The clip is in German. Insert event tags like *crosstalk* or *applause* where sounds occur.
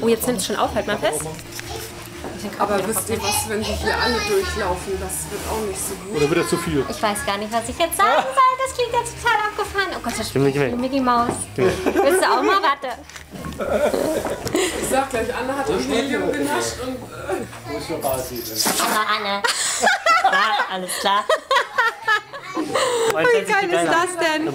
Oh, jetzt nimmt es schon auf, halt mal fest. Aber wisst ihr was, wenn die hier alle durchlaufen, das wird auch nicht so gut. Oder wird das zu viel? Ich weiß gar nicht, was ich jetzt sagen soll. Das klingt jetzt total abgefahren. Oh Gott, das stimmt nicht spielt gib. Mickey Maus. Willst du auch mal? Warte. Ich sag gleich, Anne hat ein Helium genascht und äh, Aber Anne. *laughs* Alles klar. Wie geil ist das denn?